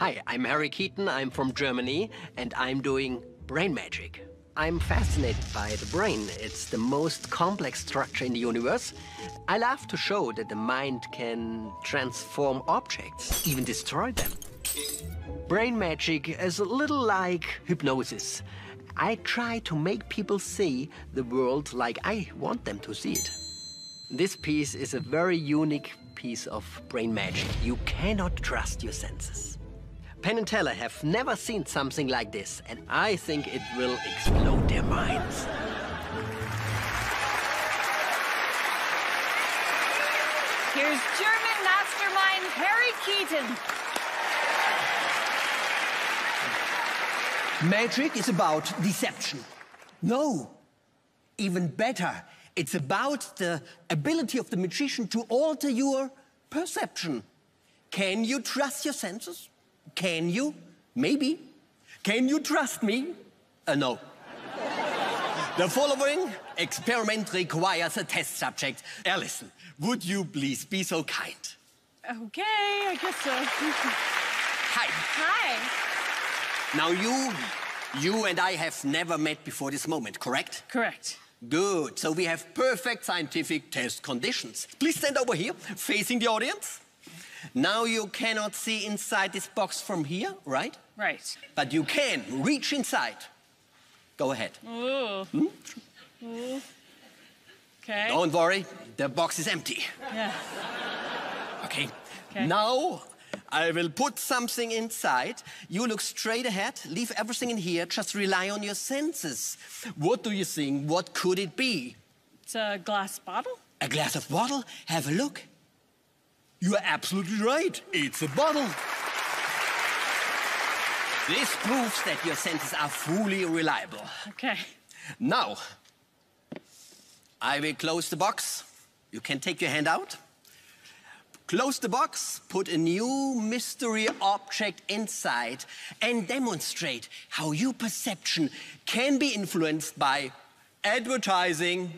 Hi, I'm Harry Keaton. I'm from Germany, and I'm doing brain magic. I'm fascinated by the brain. It's the most complex structure in the universe. I love to show that the mind can transform objects, even destroy them. Brain magic is a little like hypnosis. I try to make people see the world like I want them to see it. This piece is a very unique piece of brain magic. You cannot trust your senses. Penn and Teller have never seen something like this, and I think it will explode their minds. Here's German mastermind Harry Keaton. Magic is about deception. No, even better, it's about the ability of the magician to alter your perception. Can you trust your senses? Can you? Maybe. Can you trust me? Uh, no. the following experiment requires a test subject. Alison, would you please be so kind? Okay, I guess so. Hi. Hi. Now you, you and I have never met before this moment, correct? Correct. Good. So we have perfect scientific test conditions. Please stand over here, facing the audience. Now you cannot see inside this box from here, right? Right. But you can reach inside. Go ahead. Ooh. Hmm? Ooh. Okay. Don't worry, the box is empty. Yeah. Okay. Okay. Now I will put something inside. You look straight ahead, leave everything in here, just rely on your senses. What do you think? What could it be? It's a glass bottle. A glass of bottle? Have a look. You are absolutely right. It's a bottle. This proves that your senses are fully reliable. Okay. Now, I will close the box. You can take your hand out. Close the box, put a new mystery object inside, and demonstrate how your perception can be influenced by advertising.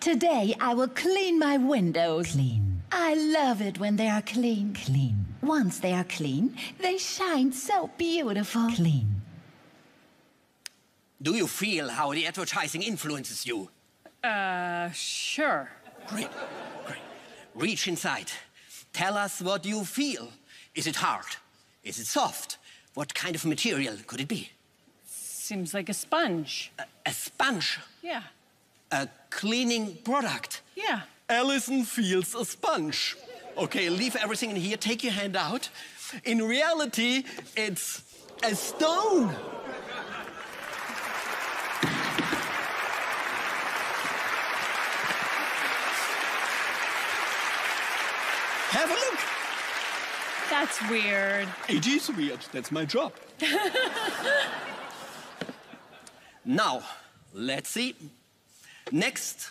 Today I will clean my windows. Clean. I love it when they are clean. Clean. Once they are clean, they shine so beautiful. Clean. Do you feel how the advertising influences you? Uh, sure. Great, great. Reach inside. Tell us what you feel. Is it hard? Is it soft? What kind of material could it be? Seems like a sponge. A, a sponge? Yeah. A cleaning product? Yeah. Alison feels a sponge. Okay, leave everything in here, take your hand out. In reality, it's a stone. Have a look. That's weird. It is weird. That's my job. now, let's see. Next,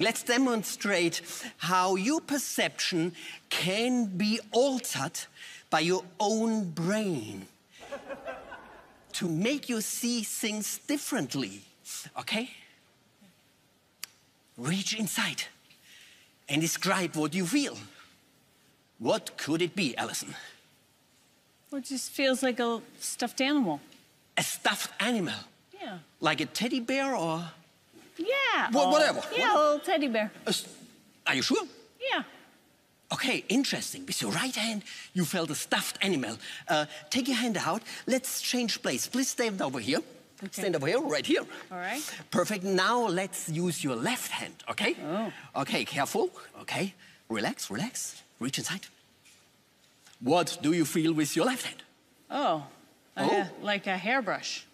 let's demonstrate how your perception can be altered by your own brain to make you see things differently. Okay? Reach inside and describe what you feel. What could it be, Allison? Well, it just feels like a stuffed animal. A stuffed animal? Yeah. Like a teddy bear or. Yeah. Wha- whatever, Yeah, whatever. a little teddy bear. a s- Are you sure? Yeah. Okay, interesting. With your right hand, you felt a stuffed animal. Uh, take your hand out. Let's change place. Please stand over here. Okay. Stand over here, right here. All right. Perfect. Now let's use your left hand, okay? Oh. Okay, careful. Okay. Relax, relax. Reach inside. What do you feel with your left hand? Oh. Oh. Uh, like a hairbrush.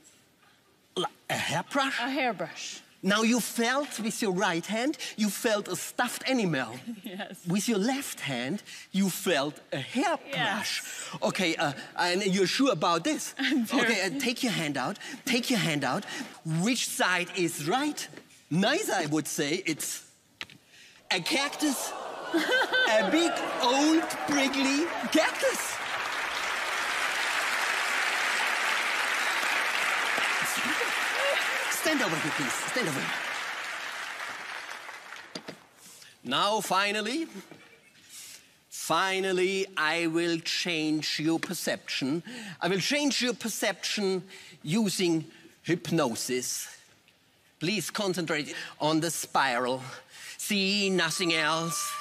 Li- A hairbrush? A hairbrush. Now you felt with your right hand, you felt a stuffed animal. Yes. With your left hand, you felt a hairbrush. Yes. Okay, uh, and you're sure about this? Okay, uh, take your hand out. Take your hand out. Which side is right? Nice, I would say. It's a cactus. a big, old, prickly cactus. Stand over here, please. Stand over here. Now, finally, finally, I will change your perception. I will change your perception using hypnosis. Please concentrate on the spiral. See nothing else.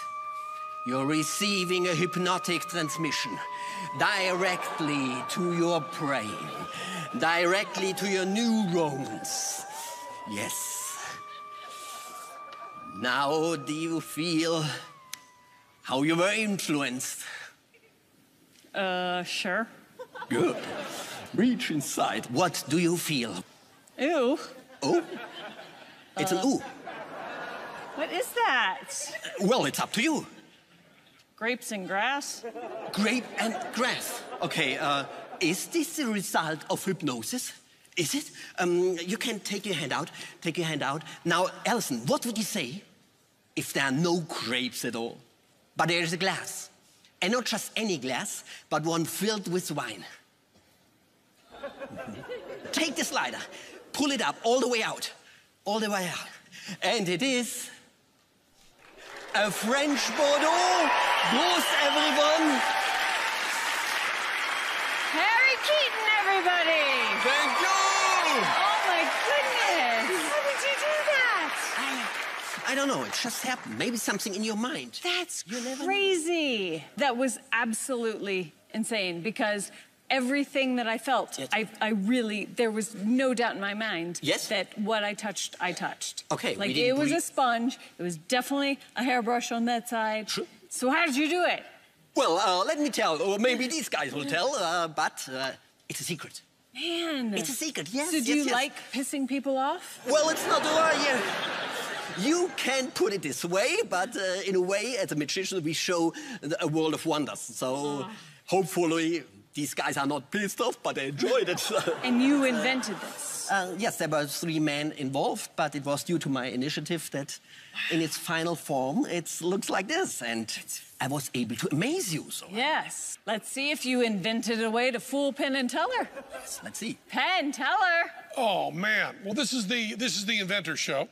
You're receiving a hypnotic transmission directly to your brain, directly to your neurons. Yes. Now, do you feel how you were influenced? Uh, sure. Good. Reach inside. What do you feel? Ew. Oh? It's an ooh. What is that? Well, it's up to you. Grapes and grass? Grape and grass. Okay, uh, is this the result of hypnosis? Is it? Um, you can take your hand out. Take your hand out. Now, Alison, what would you say if there are no grapes at all? But there is a glass. And not just any glass, but one filled with wine. take the slider, pull it up all the way out. All the way out. And it is a French Bordeaux. Prost, everyone. Harry Keaton, everybody! Thank you. Oh my goodness! How did you do that? I, don't know. It just happened. Maybe something in your mind. That's You know. crazy. That was absolutely insane because everything that I felt, Yes. I, I really, there was no doubt in my mind Yes. that what I touched, I touched. Okay, Like it was a sponge. It was definitely a hairbrush on that side. Sure. So how did you do it? Well, uh, let me tell, or maybe these guys will tell, uh, but uh, it's a secret. Man. It's a secret, yes. So do yes, you yes. like pissing people off? Well, it's not uh, yeah. You can put it this way, but uh, in a way, as a magician, we show a world of wonders. So hopefully, these guys are not pissed off, but they enjoyed it. And you invented this. Uh, yes, there were three men involved, but it was due to my initiative that in its final form, it looks like this. And I was able to amaze you. So Yes. Let's see if you invented a way to fool Penn and Teller. yes, let's see. Penn, Teller. Oh man! Well, this is the this is the inventor show.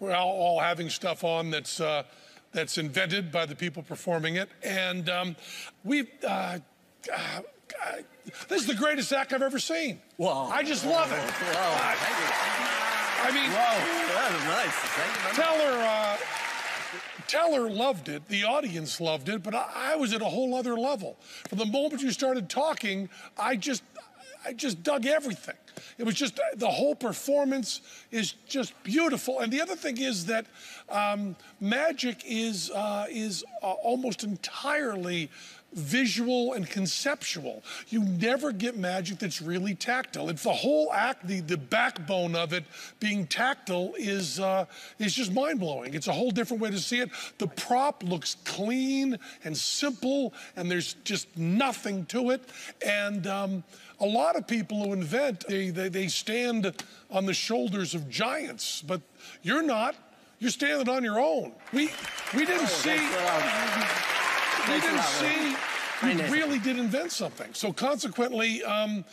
We're all, all having stuff on that's uh, that's invented by the people performing it, and um, we. Uh, uh, this is the greatest act I've ever seen. Wow. I just love it. Wow, thank you. I mean, Wow, that was nice. Thank you. Teller, uh, Teller loved it. The audience loved it, but I, I was at a whole other level. From the moment you started talking, I just, I just dug everything. It was just the whole performance is just beautiful. And the other thing is that um, magic is uh, is uh, almost entirely visual and conceptual. You never get magic that's really tactile. It's the whole act, the, the backbone of it being tactile is uh, is just mind blowing. It's a whole different way to see it. The prop looks clean and simple, and there's just nothing to it. And um, a lot of people who invent, they, they, they stand on the shoulders of giants, but you're not. You're standing on your own. We we didn't see we didn't see nice. really did invent something. So consequently, um,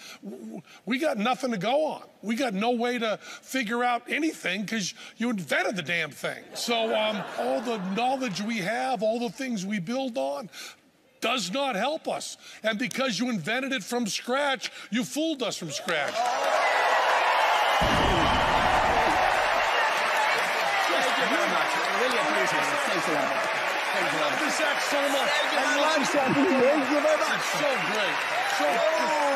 we got nothing to go on. We got no way to figure out anything because you invented the damn thing. So um, all the knowledge we have, all the things we build on, does not help us. And because you invented it from scratch, you fooled us from scratch. Thank you very much. I really appreciate it. Thanks a lot. Thanks a lot. This act so much. Thank you I very love much. it. Thank you very much. So great. So, Oh,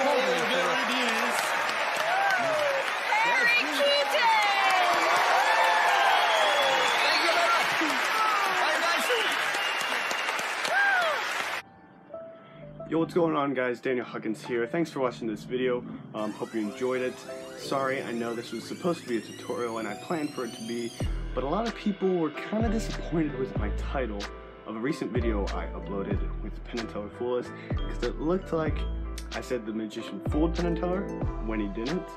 totally there great. it is. Harry Keaton! Thank you very much. Bye, guys. Yo, what's going on guys? Daniel Huckins here. Thanks for watching this video. Um, hope you enjoyed it. Sorry, I know this was supposed to be a tutorial and I planned for it to be, but a lot of people were kind of disappointed with my title of a recent video I uploaded with Penn and Teller Fool because it looked like I said the magician fooled Penn and Teller when he didn't.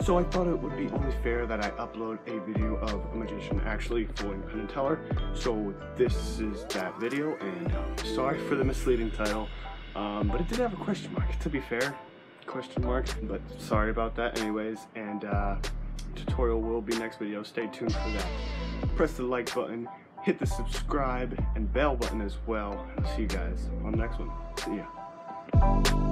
So I thought it would be only fair that I upload a video of a magician actually fooling Penn and Teller. So this is that video, and um, sorry for the misleading title, um, but it did have a question mark. To be fair, question mark, but sorry about that anyways. And uh, tutorial will be next video. Stay tuned for that. Press the like button, hit the subscribe and bell button as well. I'll see you guys on the next one. See ya.